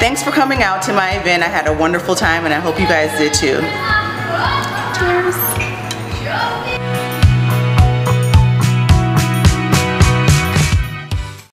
thanks for coming out to my event. I had a wonderful time and I hope you guys did too. Cheers.